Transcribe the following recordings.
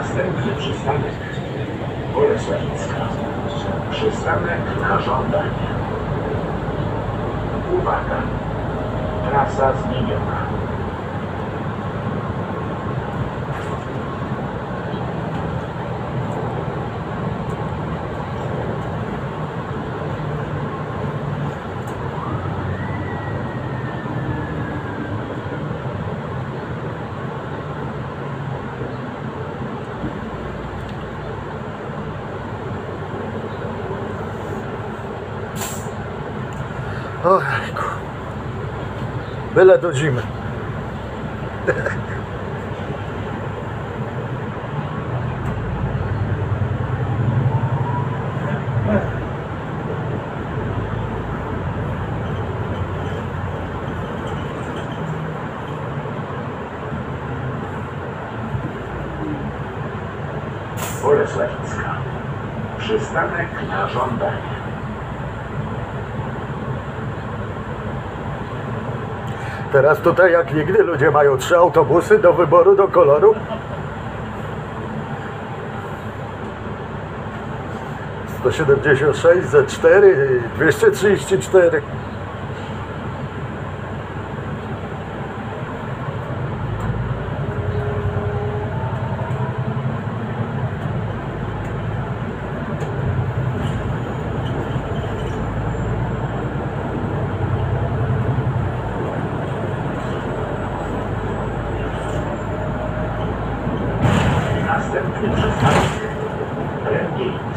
Następny przystanek Bolesławiecka. Przystanek na żądanie. Uwaga! Trasa zmieniona. Byle do zimy. Bolesławiecka. Przystanek na żądanie. Teraz tutaj jak nigdy ludzie mają trzy autobusy do wyboru, do koloru. To 76 ze 4, 234.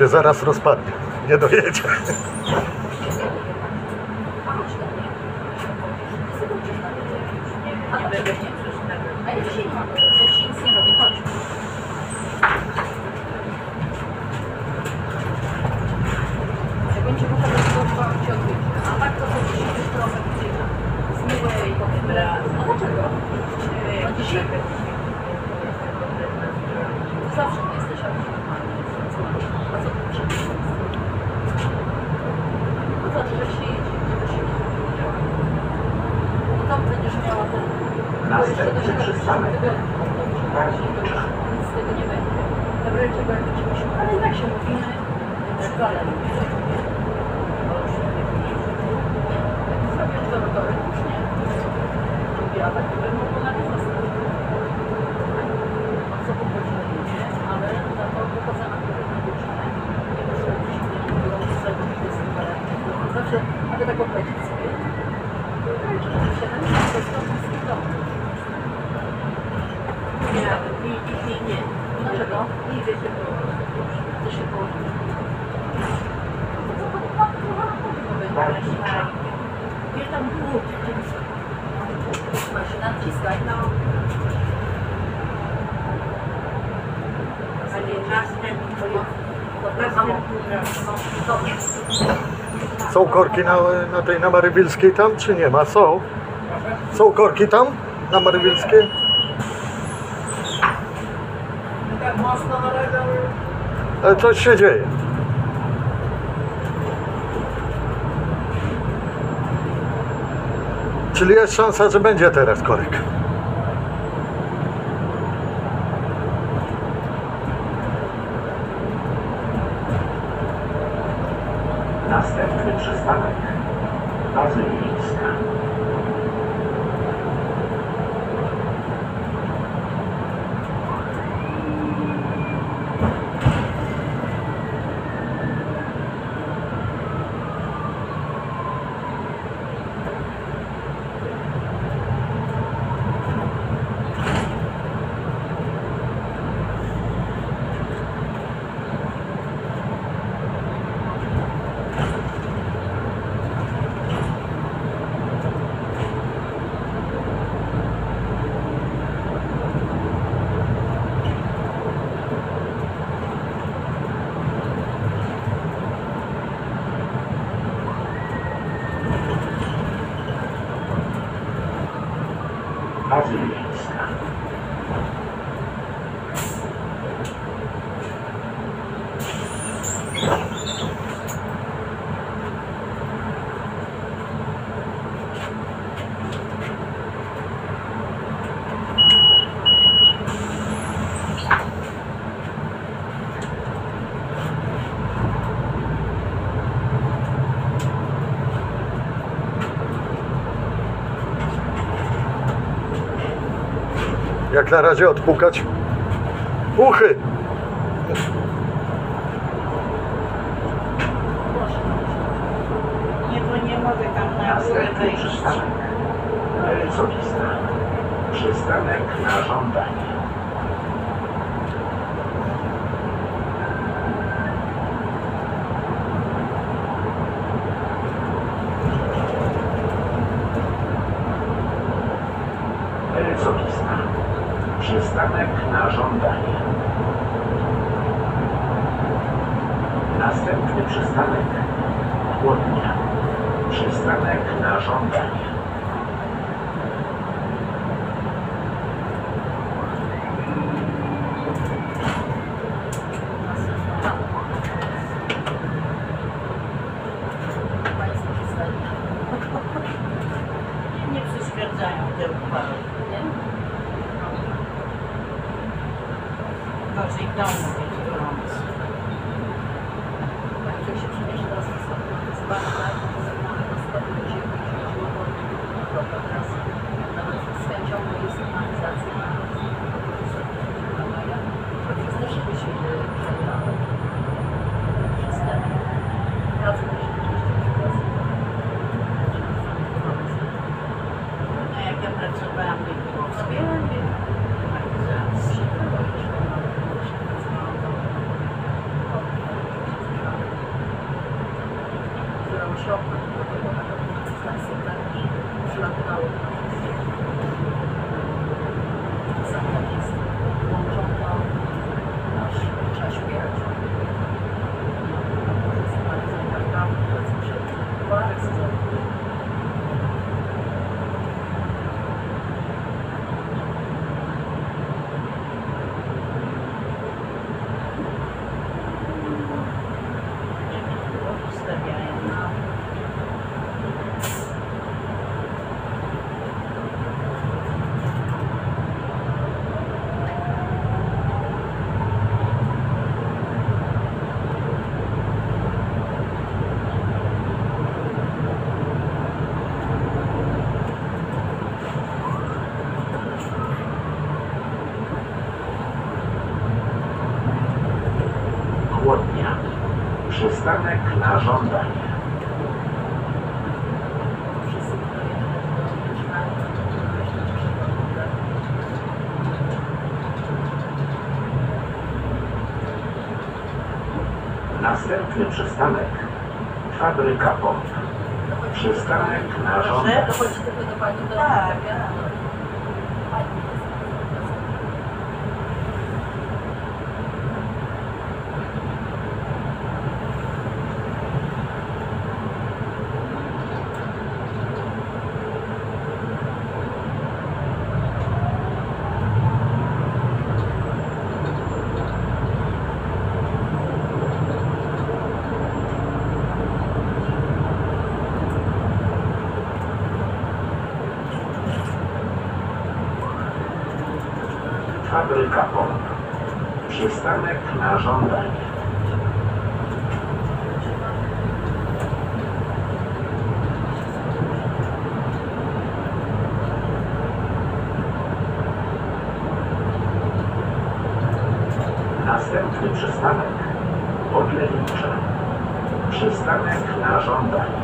się zaraz rozpadnie. Nie dojedzie. Następnie przez zamek. Nic z tego nie będzie. Dobra, bardzo ciężko, ale tak się mówi, że szkoda. Proszę naciskać na są korki na, na tej na Marywilskiej tam, czy nie ma? Są. Są korki tam? Na Marywilskiej? Tak mocno, ale... Ale coś się dzieje. Czyli jest szansa, że będzie teraz korek. Następny przystanek. Bazylijska. Bazylijska. Jak na razie odpukać uchy. Nie, bo nie mogę tam na górę Następny wejść. przystanek. Przystanek na żądanie. Hercogista. Przystanek na żądanie. Następny przystanek. Chłodnia. Przystanek na żądanie. Nie przeszkadzają te uchwały. Przystanek na żądanie. Następny przystanek. Fabryka pomp. Przystanek na żądanie. Tak. Fabryka pomp. Przystanek na żądanie. Następny przystanek Podlewnicze. Przystanek na żądanie.